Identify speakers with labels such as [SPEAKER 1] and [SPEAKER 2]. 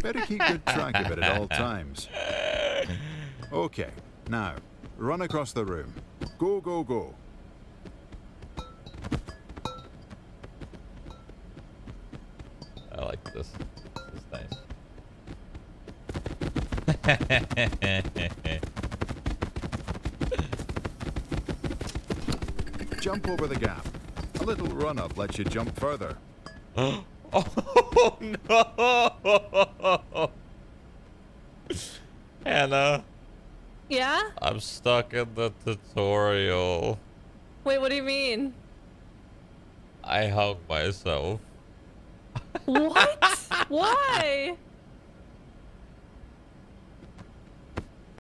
[SPEAKER 1] Better keep good track of it at all times. Okay, now, run across the room. Go, go, go.
[SPEAKER 2] I like this. This is nice.
[SPEAKER 1] Jump over the gap. A little run up lets you jump further.
[SPEAKER 2] oh no! Hannah,
[SPEAKER 3] Yeah?
[SPEAKER 2] I'm stuck in the tutorial.
[SPEAKER 3] Wait, what do you mean?
[SPEAKER 2] I hung myself.
[SPEAKER 3] What? Why?